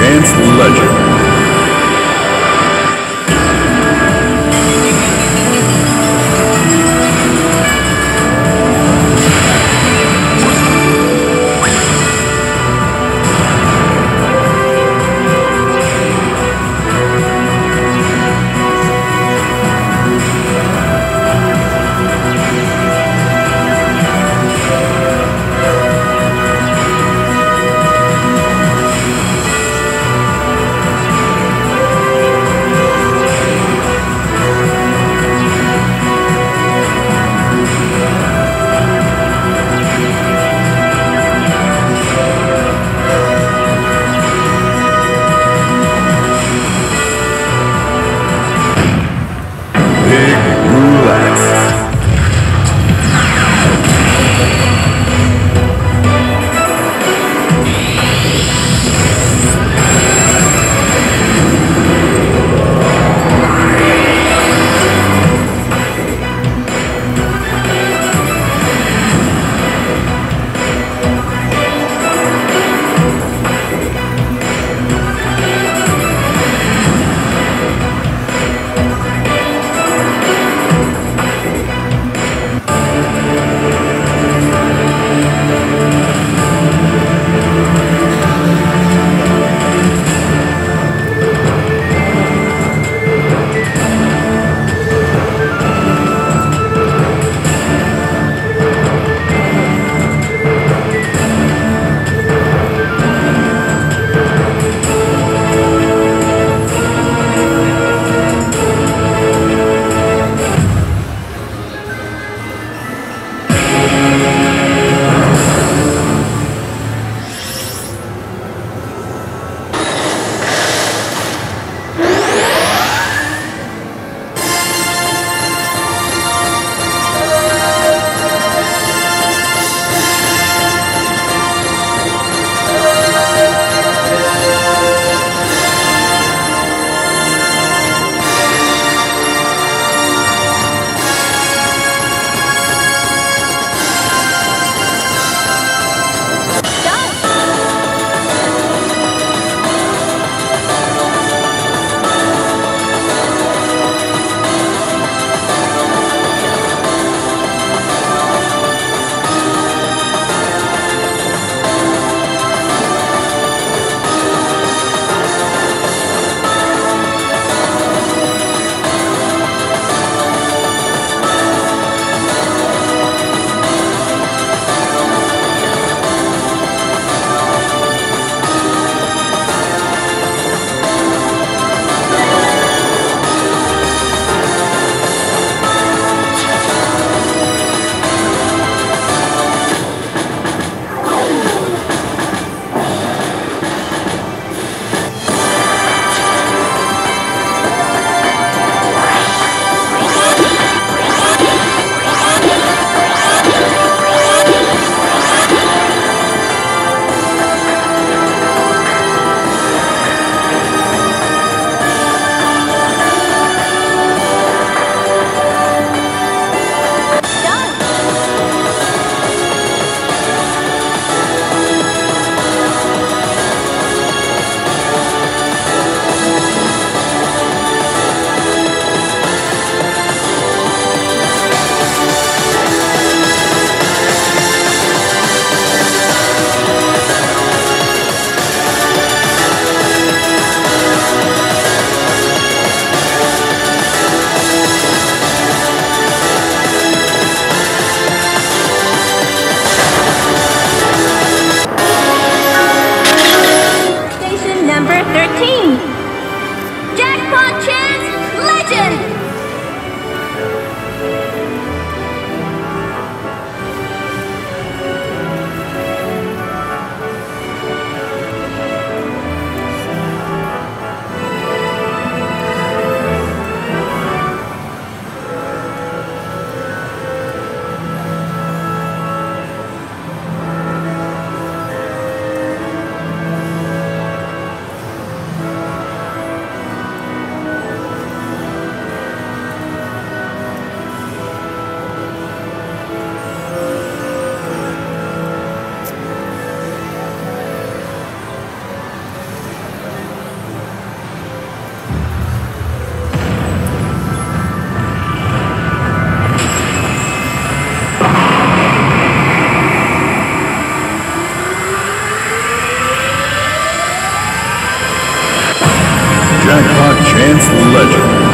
Chance Legend. Miller.